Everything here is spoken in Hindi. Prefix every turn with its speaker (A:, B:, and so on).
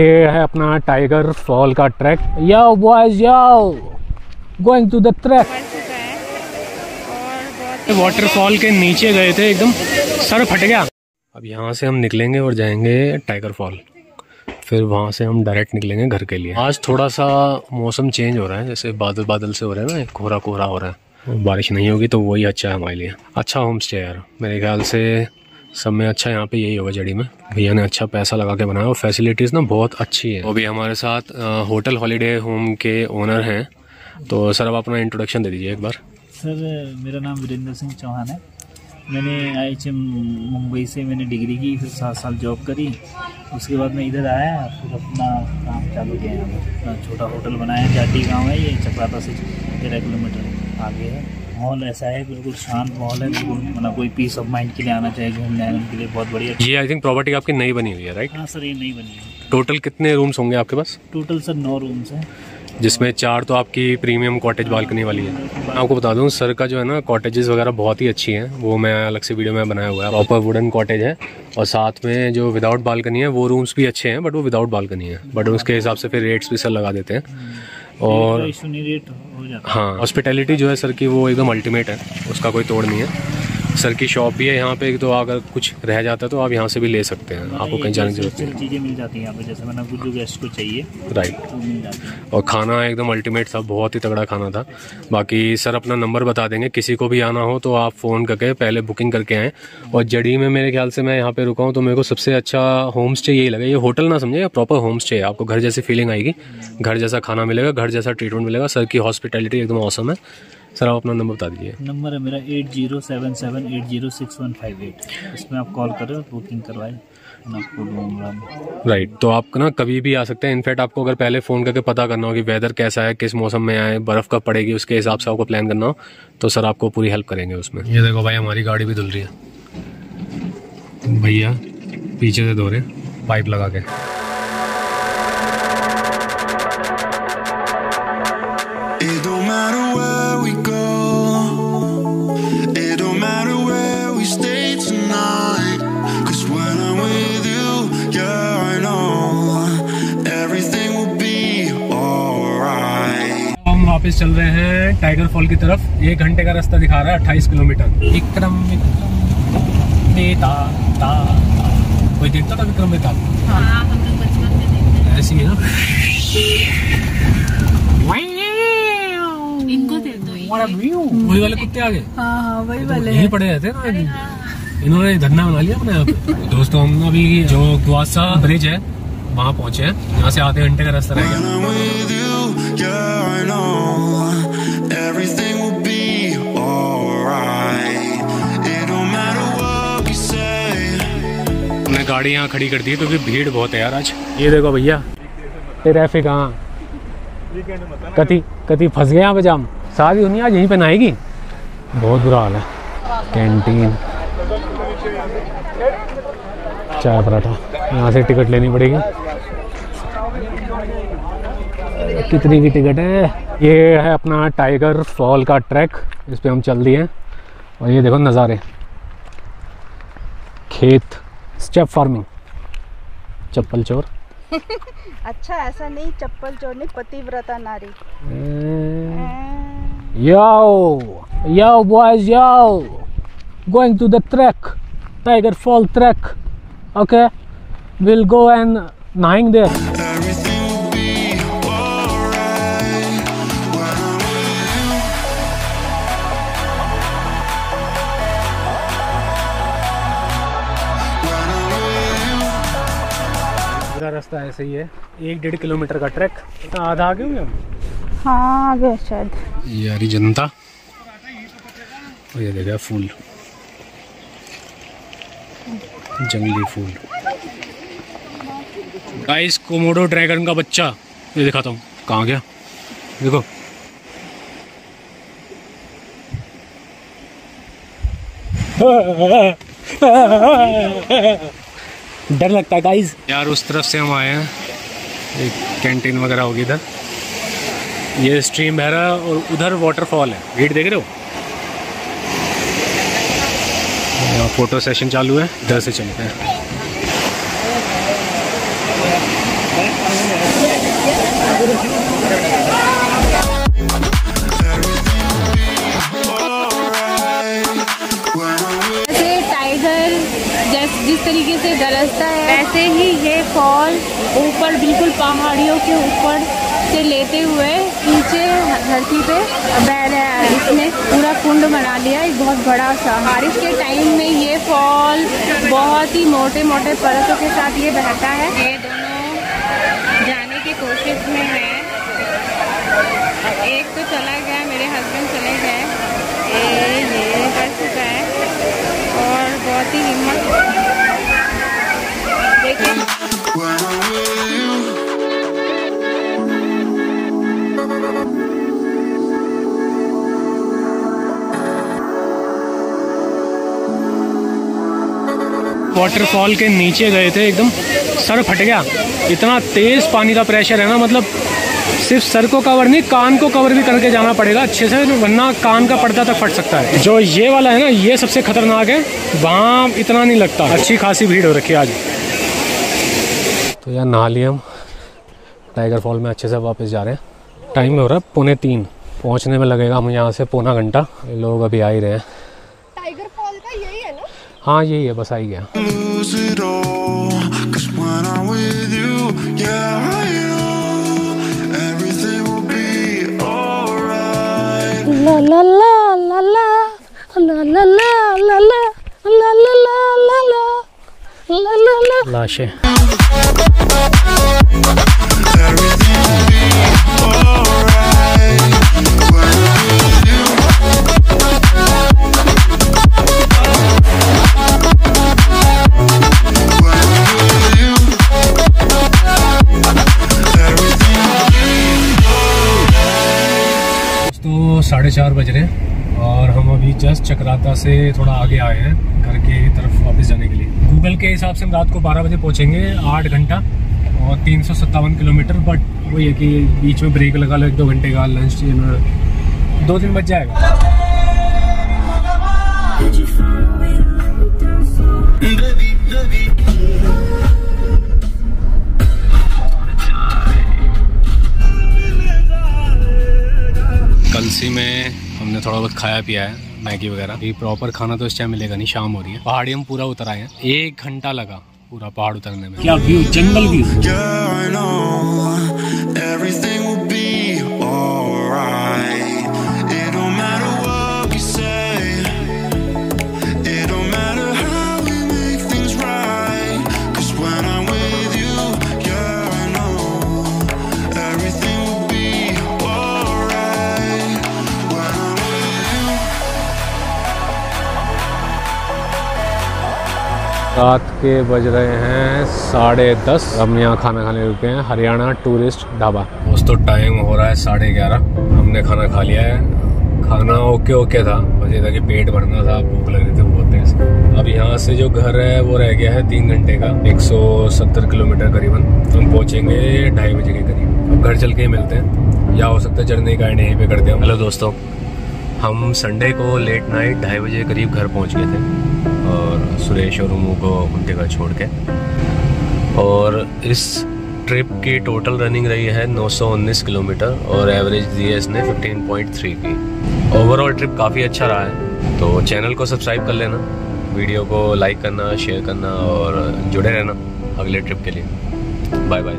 A: ये है अपना टाइगर फॉल का track yo boys yo going to the track waterfall के नीचे गए थे एकदम. सर फट गया. अब यहाँ से हम निकलेंगे और जाएँगे टाइगर फॉल फिर वहाँ से हम डायरेक्ट निकलेंगे घर के लिए. आज थोड़ा सा मौसम चेंज हो रहा है. जैसे बादल बादल से हो रहा है ना, कोहरा कोहरा हो रहा है. बारिश नहीं होगी तो वही अच्छा है हमारे लिए. अच्छा होम स्टे यार. मेरे ख्याल से सब में अच्छा यहाँ पे यही होगा जड़ी में। भैया ने अच्छा पैसा लगा के बनाया और फैसिलिटीज़ ना बहुत अच्छी है। वो भी हमारे साथ होटल हॉलीडे होम के ओनर हैं। तो सर अब अपना इंट्रोडक्शन दे दीजिए एक बार।
B: सर, मेरा नाम वीरेंद्र सिंह चौहान है। मैंने आई मुंबई से मैंने डिग्री की, फिर सात साल जॉब करी। उसके बाद मैं इधर आया, फिर अपना काम चालू किया छोटा होटल बनाया, जाटी गाँव है ये, चक्राता से तेरह किलोमीटर आगे है। माहौल ऐसा है बिल्कुल शांत माहौल है बिल्कुल मतलब कोई पीस ऑफ़ माइंड के लिए आना चाहिए घूमने आने के लिए बहुत बढ़िया।
A: ये आई थिंक प्रॉपर्टी आपकी नई बनी हुई है राइट
B: हाँ सर ये नहीं बनी है।
A: टोटल कितने रूम्स होंगे आपके पास?
B: टोटल सर नौ रूम्स हैं।
A: जिसमें चार तो आपकी प्रीमियम कॉटेज बालकनी वाली है। मैं आपको बता दूँ सर का जो है ना कॉटेजेस वगैरह बहुत ही अच्छी हैं। वो मैं अलग से वीडियो में बनाया हुआ है। प्रॉपर वुडन कॉटेज है। और साथ में जो विदाउट बालकनी है वो रूम्स भी अच्छे हैं बट वो विदाउट बालकनी है। बट उसके हिसाब से फिर रेट्स भी सर लगा देते हैं। और
B: हो
A: हाँ हॉस्पिटैलिटी जो है सर की वो एकदम अल्टीमेट है उसका कोई तोड़ नहीं है। सर की शॉप भी है यहाँ पे तो अगर कुछ रह जाता है तो आप यहाँ से भी ले सकते हैं। आपको कहीं जाने की ज़रूरत नहीं।
B: चीज़ें मिल जाती हैं यहाँ पे जैसे मैंने कुछ जो गेस्ट को चाहिए
A: राइट और खाना एकदम अल्टीमेट था बहुत ही तगड़ा खाना था। बाकी सर अपना नंबर बता देंगे किसी को भी आना हो तो आप फ़ोन करके पहले बुकिंग करके आएँ। और जड़ी में मेरे ख्याल से मैं यहाँ पर रुका हूँ तो मेरे को सबसे अच्छा होम स्टे यही लगा। ये होटल ना समझे प्रॉपर होम स्टे है। आपको घर जैसी फीलिंग आएगी घर जैसा खाना मिलेगा घर जैसा ट्रीटमेंट मिलेगा। सर की हॉस्पिटैलिटी एकदम औसम है। सर आप अपना नंबर बता दीजिए।
B: नंबर है मेरा eight zero seven seven eight zero six one five eight. इसमें आप कॉल करें और बुकिंग करवाएँ मैं आपको
A: राइट तो आप ना कभी भी आ सकते हैं। इनफैक्ट आपको अगर पहले फ़ोन करके पता करना हो कि वेदर कैसा है किस मौसम में आए बर्फ़ कब पड़ेगी उसके हिसाब से आपको प्लान करना हो तो सर आपको पूरी हेल्प करेंगे उसमें। ये देखो भाई हमारी गाड़ी भी धुल रही है। भैया पीछे से धो रहे पाइप लगा के। वापस चल रहे हैं टाइगर फॉल की तरफ़। एक घंटे का रास्ता दिखा रहा है अट्ठाईस किलोमीटर। विक्रम विक्रम कोई देखता था विक्रम बेता
C: हाँ हम लोग बचपन में देखते
A: ऐसी है। वही वाले कुत्ते आगे।
C: हाँ हाँ वही वाले।
A: यही पड़े रहते ना इन्होंने धरना बना लिया अपने यहाँ दोस्तों हम अभी जो गुआसा ब्रिज है वहाँ पहुँचे हैं। यहाँ से आधे घंटे का रास्ता रह गया
D: When I'm with you, yeah, I know. Everything will be alright. It don't matter what we say.
A: हमने गाड़ी यहाँ खड़ी कर दी है क्योंकि भीड़ बहुत है यार आज। ये देखो भैया। ट्रैफ़िक हाँ कति कति फंस गए यहाँ पे जाम। शादी होनी आज यहीं पे नहाएगी। बहुत बुरा हाल है। कैंटीन चाय पराठा। यहाँ से टिकट लेनी पड़ेगी। कितनी की टिकट है ये है अपना टाइगर फॉल का ट्रैक इस पे हम चल दिए और ये देखो नज़ारे खेत स्टेप फ़ार्मिंग चप्पल चोर
E: अच्छा ऐसा नहीं चप्पल चोरनी पतिव्रता नारी
A: Yo, yo, boys, yo. Going to the trek, Tiger Fall trek. Okay, we'll go and nine there.
D: You.
A: रास्ता ऐसे ही है। एक डेढ़ किलोमीटर का ट्रैक। आधा आगे हुए हम?
E: हाँ आ गए शायद।
A: ये हरी जनता। और ये देखा फूल। जंगली फूल। गाइस कोमोडो ड्रैगन का बच्चा। ये दिखाता हूँ। कहाँ गया? देखो। डर लगता है गाइस यार, उस तरफ़ से हम आए हैं। एक कैंटीन वगैरह होगी इधर। ये स्ट्रीम बह रहा है और उधर वाटरफॉल है। भीड़ देख रहे हो? फ़ोटो सेशन चालू है। इधर से चलते हैं।
C: तरीके से गरजता है। वैसे ही ये फॉल ऊपर बिल्कुल पहाड़ियों के ऊपर से लेते हुए नीचे धरती पे बह रहा है। इसने पूरा कुंड बना लिया, एक बहुत बड़ा सा। बारिश के टाइम में ये फॉल बहुत ही मोटे मोटे परतों के साथ ये बहता है। ये दोनों जाने की कोशिश में है। एक तो चला गया, मेरे हस्बैंड चले गए। ये ये
A: वाटरफॉल के नीचे गए थे, एकदम सर फट गया। इतना तेज पानी का प्रेशर है ना मतलब सिर्फ़ सर को कवर नहीं, कान को कवर भी करके जाना पड़ेगा। अच्छे से, वरना कान का पर्दा तक फट सकता है। जो ये वाला है ना, ये सबसे खतरनाक है। वहाँ इतना नहीं लगता। अच्छी खासी भीड़ हो रखी आज। तो यार लिए हम। टाइगर फॉल में अच्छे से वापस जा रहे हैं। टाइम हो रहा है पौने तीन। पहुँचने में लगेगा हम यहाँ से पौना घंटा। लोग अभी आ ही रहे हैं
E: टाइगर फॉल का यही हाँ
A: यही है बस आई गया। लाशें तो साढ़े चार बज रहे हैं और हम अभी जस्ट चक्राता से थोड़ा आगे आए हैं घर के तरफ़ वापस जाने के लिए। गूगल के हिसाब से हम रात को 12 बजे पहुँचेंगे, आठ घंटा और तीन सौ सत्तावन किलोमीटर बट वही है कि बीच में ब्रेक लगा लो, एक दो घंटे का लंच डिनर दो दिन बच जाएगा। कलसी में हमने थोड़ा बहुत खाया पिया है मैगी वगैरह। ये प्रॉपर खाना तो इस टाइम मिलेगा नहीं शाम हो रही है। पहाड़ी हम पूरा उतर आए हैं। एक घंटा लगा पूरा पहाड़ उतरने में। क्या व्यू जंगल व्यू? रात के बज रहे हैं साढ़े दस। हम यहाँ खाना खाने रुके हैं, हरियाणा टूरिस्ट ढाबा। दोस्तों, टाइम हो रहा है साढ़े ग्यारह। हमने खाना खा लिया है। खाना ओके ओके था ये था कि पेट भरना था, भूख लग रही थी बहुत तेज। अब यहाँ से जो घर है, वो रह गया है तीन घंटे का। 170 किलोमीटर करीबन। हम पहुँचेंगे ढाई बजे के करीब। अब घर चल के ही मिलते हैं। या हो सकता है जर्नी का एंड यहीं पे करते हैं हेलो दोस्तों, हम संडे को लेट नाइट ढाई बजे करीब घर पहुँच गए थे। और सुरेश और उमू को उनके घर छोड़ के। और इस ट्रिप की टोटल रनिंग रही है 919 किलोमीटर और एवरेज दी है इसने 15.3 की। ओवरऑल ट्रिप काफ़ी अच्छा रहा है तो चैनल को सब्सक्राइब कर लेना वीडियो को लाइक करना शेयर करना और जुड़े रहना अगले ट्रिप के लिए। Bye bye